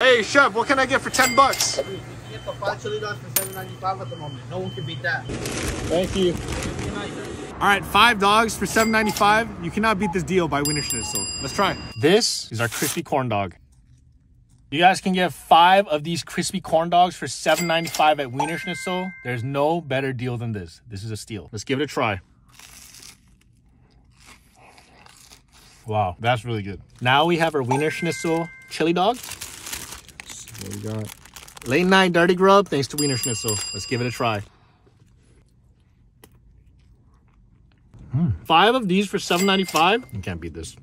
Hey, chef, what can I get for 10 bucks? You can get the five chili dogs for seven ninety five at the moment. No one can beat that. Thank you. All right, five dogs for $7.95. You cannot beat this deal by Wienerschnitzel. Let's try. This is our crispy corn dog. You guys can get five of these crispy corn dogs for $7.95 at Wienerschnitzel. There's no better deal than this. This is a steal. Let's give it a try. Wow, that's really good. Now we have our Wienerschnitzel chili dog. What we got? Late night dirty grub, thanks to Wienerschnitzel. Let's give it a try. Hmm. Five of these for $7.95. You can't beat this.